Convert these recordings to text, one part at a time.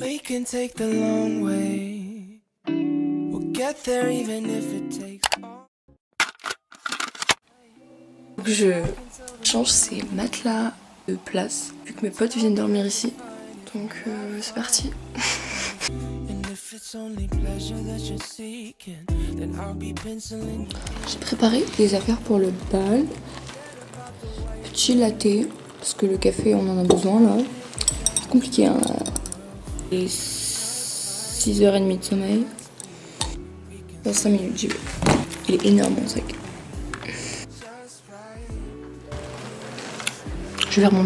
We can take the long way. We'll get there even if it takes. Faut que je change ces matelas de place vu que mes potes viennent dormir ici. Donc euh, c'est parti. J'ai préparé des affaires pour le bal. Petit latte, parce que le café on en a besoin là. C'est compliqué hein. Et 6h30 de sommeil. Dans 5 minutes j'y vais. Il est énorme mon sac. Je vais mon.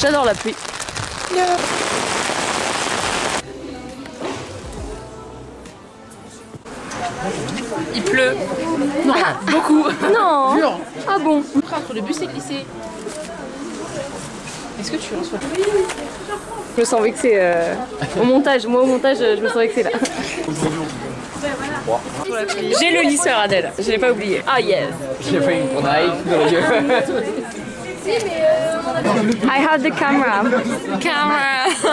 J'adore la pluie. Il pleut. beaucoup. Non. Ah bon Entre le bus est glissé. Est-ce que tu reçois Je me sens vexée euh, au montage. Moi au montage, je me sens vexée là. J'ai le lisseur Adèle, je l'ai pas oublié. Ah yes. J'ai fait une dans yeux. I have the camera. Camera.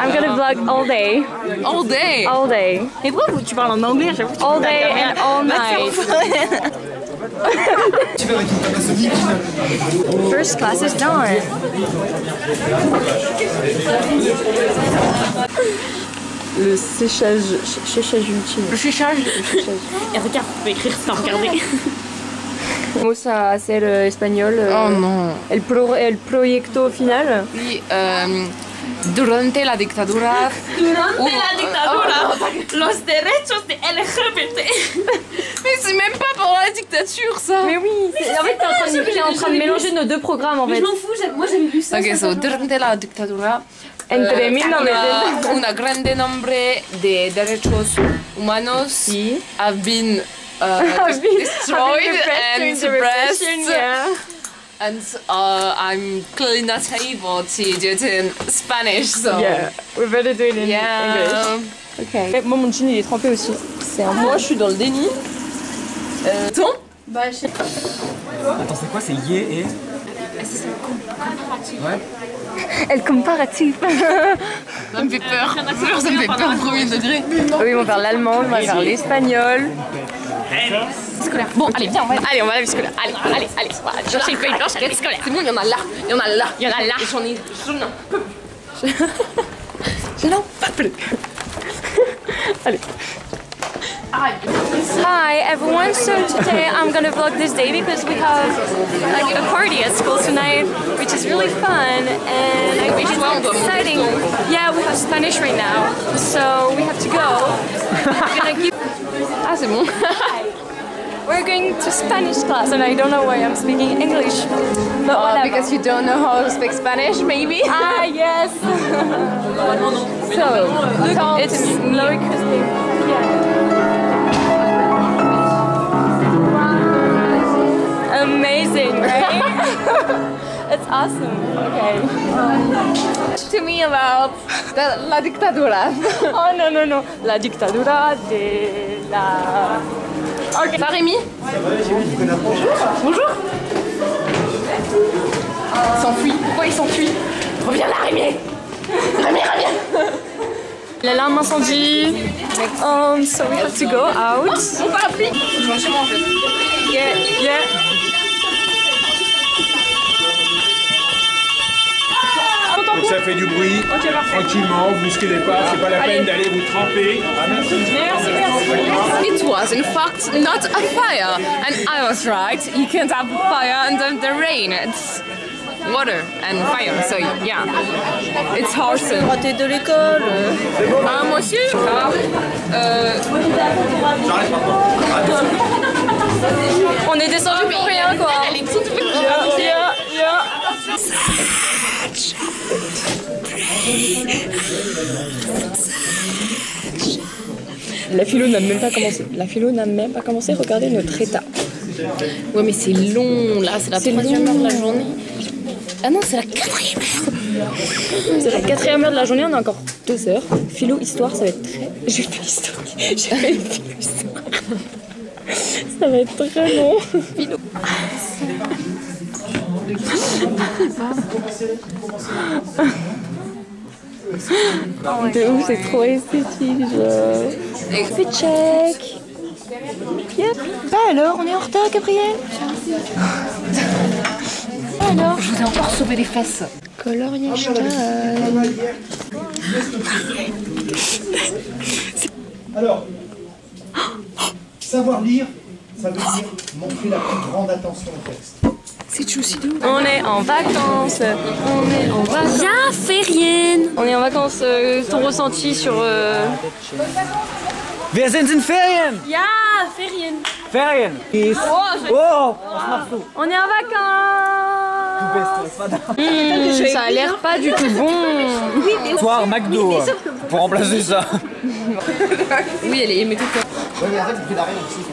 I'm gonna vlog all day. All day All day. Et pourquoi tu parles en anglais à chaque fois que tu All day and all night. First class is done. Le séchage, séchage ultime. Le chichage Et regarde, tu peux écrire sans regarder. Vamos a hacer eh, español. eh, Oh non El, pro, el proyecto final. Euh, durante la dictadura Durante la dictadura, los derechos de LGBT. Mais c'est même pas pendant la dictature ça Mais oui, en fait, t'es en train, de, t'es en train de mélanger nos deux programmes en Mais fait. je m'en fous, moi j'avais lu ça. Ok, so durante la dictadura Entre eh, 1900. una, una grande nombre de derechos humanos Sí. have been uh, destroyed and repression, yeah. And uh, I'm clearly not able to do it in Spanish, so Yeah, we better do it in yeah. English. Ok. Moi, mon jean il est trempé aussi. C'est un Moi, je suis dans le déni. Euh, ton? Bah, je sais pas. Attends, c'est quoi? C'est yé et? Ouais. Elle comparative. Ça me fait peur. Ça me fait peur au premier degré. oui, on va faire l'allemand, on va faire l'espagnol. Scolaire. Bon, allez, viens, on va. Allez, on va à la vie scolaire. Allez, allez, allez. On va chercher une feuille blanche à la vie scolaire. C'est bon, il y en a là. Il y en a là. Il y en a là. J'en ai. J'en ai un peu. Je n'en peux plus. Allez. Hi everyone, so today I'm gonna vlog this day because we have like a party at school tonight, which is really fun and I think it's exciting. Yeah, we have Spanish right now, so we have to go. Ah, c'est bon. We're going to Spanish class, and I don't know why I'm speaking English. But because you don't know how to speak Spanish, maybe. ah yes. so look, it's Loic Amazing, right? it's awesome. Okay. to me about the, la dictadura. Oh no no no, la dictadura de la. Ok. Ça, Rémi Bonjour. Il s'enfuit. Pourquoi il s'enfuit? Reviens là, Rémi Rémi, reviens L'alarme incendie. Um, so we have to go out. Mon parapluie Je moi en fait. Yeah, fait du bruit, tranquillement, vous bousculez pas, c'est pas la peine d'aller vous tremper. Ah, merci. It was in fact not a fire. And I was right? You can't have a fire under the rain. It's water and fire. So yeah. It's awesome. Raté de l'école. Ah, moi aussi. Ah, euh, On est descendu pour rien quoi. elle est toute petite. La philo n'a même pas commencé. La philo n'a même pas commencé. Regardez notre état. Ouais, mais c'est long. Là, c'est la troisième heure de la journée. Ah non, c'est la quatrième heure. C'est la quatrième heure de la journée, on a encore deux heures. Philo, histoire, ça va être très. J'ai fait l'histoire. J'ai fait philo, histoire. Ça va être très long. Philo. De ouf, c'est trop esthétique, genre. Fait check. Yep. Bah alors, on est en retard, Gabriel Alors Je vous ai encore sauvé les fesses. Coloriage Alors, savoir lire, ça veut dire montrer la plus grande attention au texte. On est en vacances. On est en vacances. Ja, Ferien. On est en vacances. euh, ton ressenti sur. euh, Wir sind in Ferien! Ja, Ferien. Ferien! Oh! On est en vacances. Mmh, ça a l'air pas du tout bon. Soir McDo, euh, pour remplacer ça. Oui, elle est mais tout mais le prix d'arrêt aussi, il faut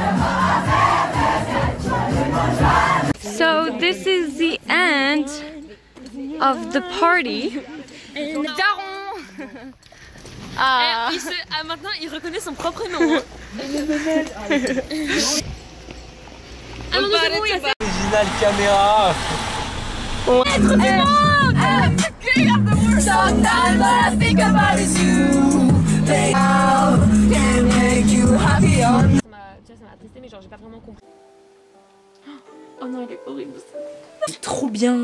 So this is the end of the party. Daron. Ah. Il se- ah, maintenant, il reconnaît son propre nom. hein. ah non, non, c'est bon, il a fait Original caméra! Ça m'a tu vois, ça m'a attristé, mais genre, j'ai pas vraiment compris. Oh non, il est horrible. Trop bien.